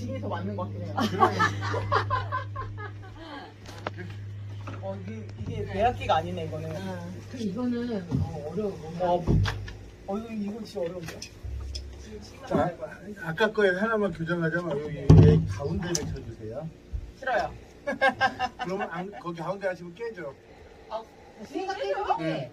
지금이 더 맞는 것 같긴 해요. 아, 어, 이게, 이게 매학기가 아니네, 이거는. 네. 그, 그 이거는 어, 어려워. 뭔가. 어, 어, 이거, 이거 진짜 어려운데요? 지금 시간 자, 아까 거에 하나만 교정하자면 뭐, 여기 얘 가운데를 쳐주세요. 싫어요. 그러면 안- 거기 가운데 하시면 깨져. 아, 지금 깨져요? 네.